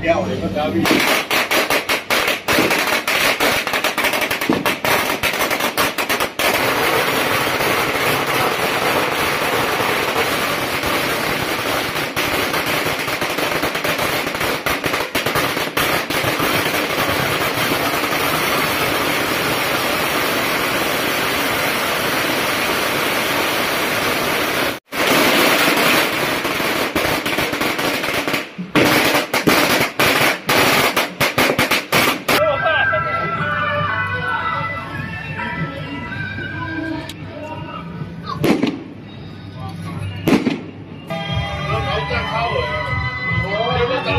掉我都不知道。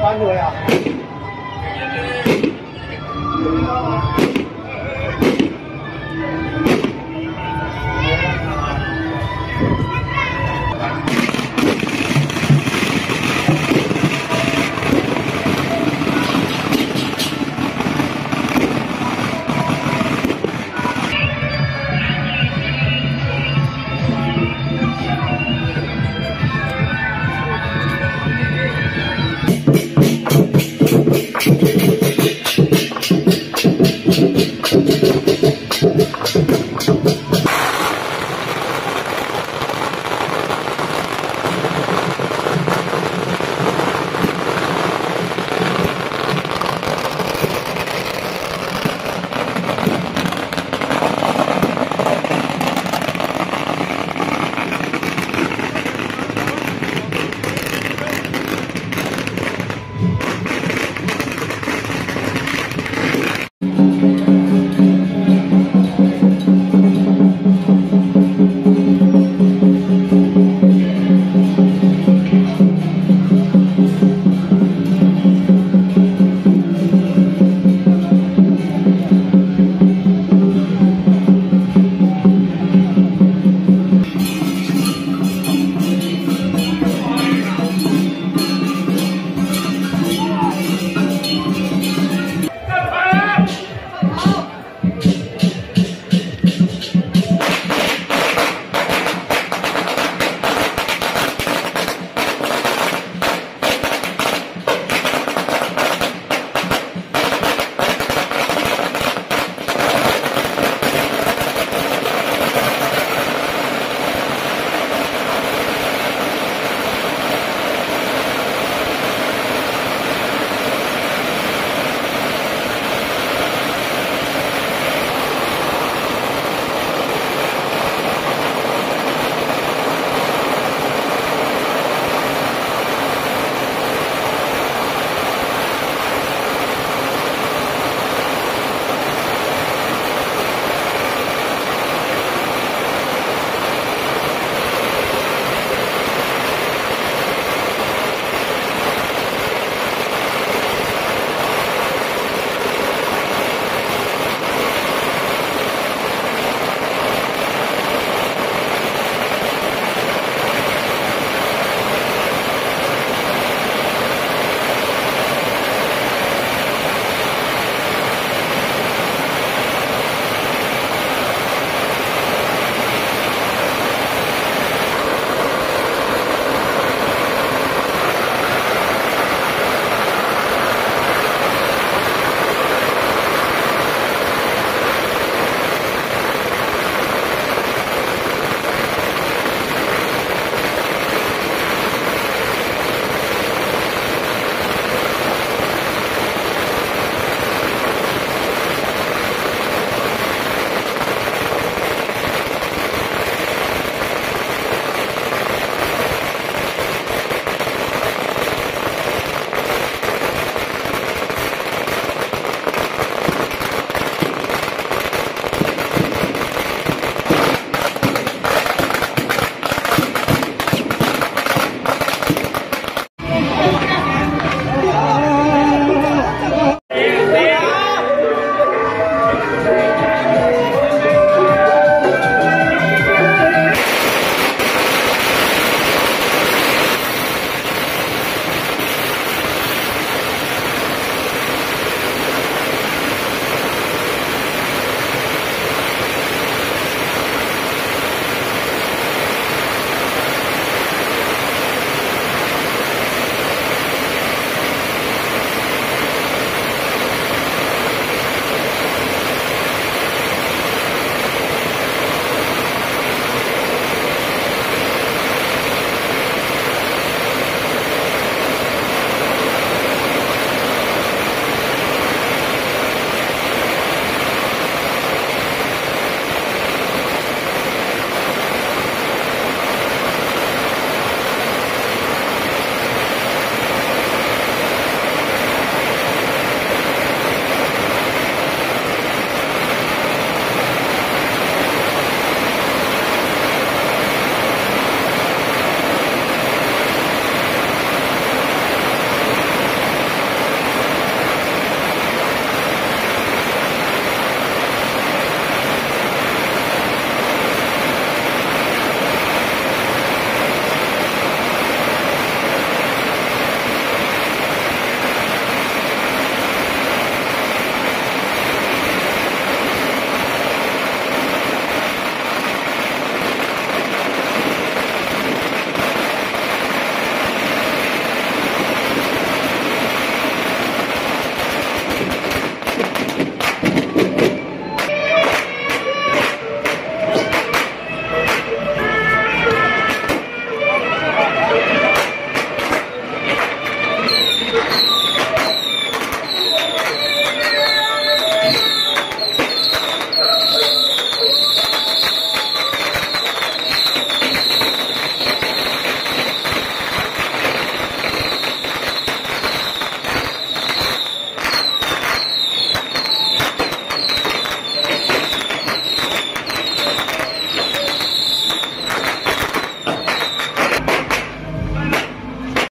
关注呀。